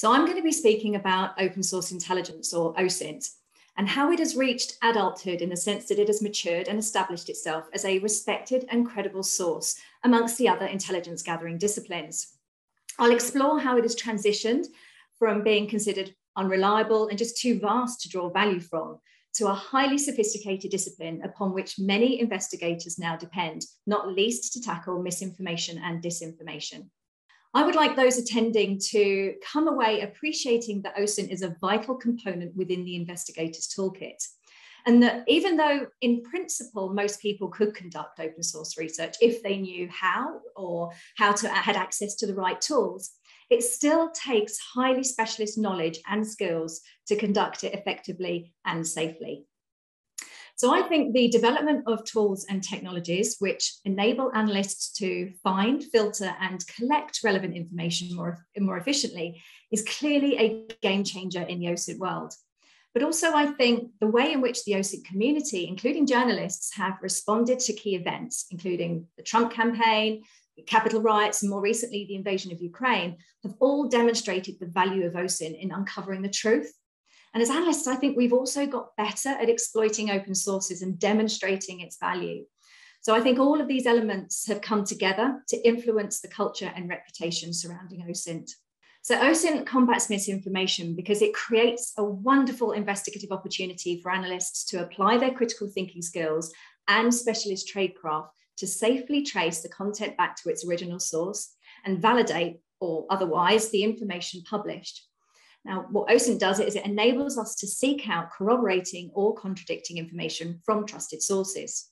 So I'm going to be speaking about open source intelligence or OSINT and how it has reached adulthood in the sense that it has matured and established itself as a respected and credible source amongst the other intelligence gathering disciplines. I'll explore how it has transitioned from being considered unreliable and just too vast to draw value from to a highly sophisticated discipline upon which many investigators now depend, not least to tackle misinformation and disinformation. I would like those attending to come away appreciating that OSINT is a vital component within the investigator's toolkit. And that even though, in principle, most people could conduct open source research if they knew how or how to had access to the right tools, it still takes highly specialist knowledge and skills to conduct it effectively and safely. So I think the development of tools and technologies which enable analysts to find, filter, and collect relevant information more, more efficiently is clearly a game changer in the OSINT world. But also, I think the way in which the OSINT community, including journalists, have responded to key events, including the Trump campaign, Capitol riots, and more recently, the invasion of Ukraine, have all demonstrated the value of OSINT in uncovering the truth. And as analysts, I think we've also got better at exploiting open sources and demonstrating its value. So I think all of these elements have come together to influence the culture and reputation surrounding OSINT. So OSINT combats misinformation because it creates a wonderful investigative opportunity for analysts to apply their critical thinking skills and specialist tradecraft to safely trace the content back to its original source and validate or otherwise the information published. Now, what OSINT does is it enables us to seek out corroborating or contradicting information from trusted sources.